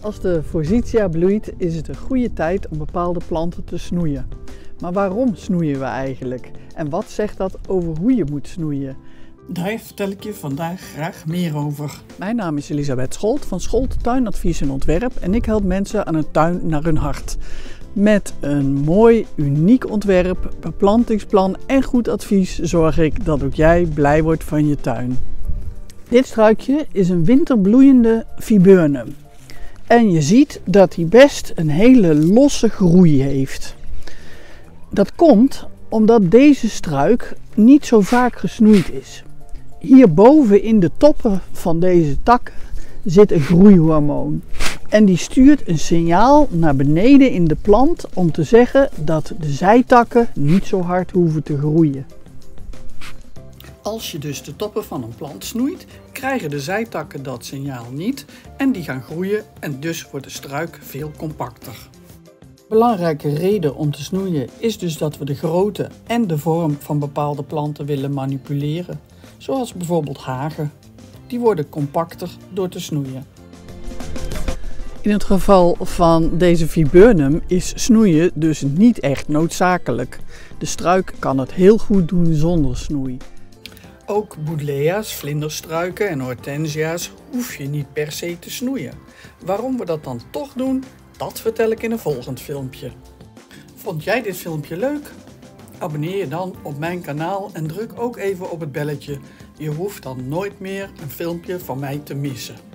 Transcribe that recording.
Als de forsythia bloeit is het een goede tijd om bepaalde planten te snoeien. Maar waarom snoeien we eigenlijk? En wat zegt dat over hoe je moet snoeien? Daar vertel ik je vandaag graag meer over. Mijn naam is Elisabeth Scholt van Scholt Tuinadvies en Ontwerp en ik help mensen aan een tuin naar hun hart. Met een mooi, uniek ontwerp, beplantingsplan en goed advies zorg ik dat ook jij blij wordt van je tuin. Dit struikje is een winterbloeiende viburnum. En je ziet dat hij best een hele losse groei heeft. Dat komt omdat deze struik niet zo vaak gesnoeid is. Hierboven in de toppen van deze tak zit een groeihormoon. En die stuurt een signaal naar beneden in de plant om te zeggen dat de zijtakken niet zo hard hoeven te groeien. Als je dus de toppen van een plant snoeit, krijgen de zijtakken dat signaal niet en die gaan groeien en dus wordt de struik veel compacter. Belangrijke reden om te snoeien is dus dat we de grootte en de vorm van bepaalde planten willen manipuleren, zoals bijvoorbeeld hagen. Die worden compacter door te snoeien. In het geval van deze viburnum is snoeien dus niet echt noodzakelijk. De struik kan het heel goed doen zonder snoei. Ook buddleia's, vlinderstruiken en hortensia's hoef je niet per se te snoeien. Waarom we dat dan toch doen, dat vertel ik in een volgend filmpje. Vond jij dit filmpje leuk? Abonneer je dan op mijn kanaal en druk ook even op het belletje. Je hoeft dan nooit meer een filmpje van mij te missen.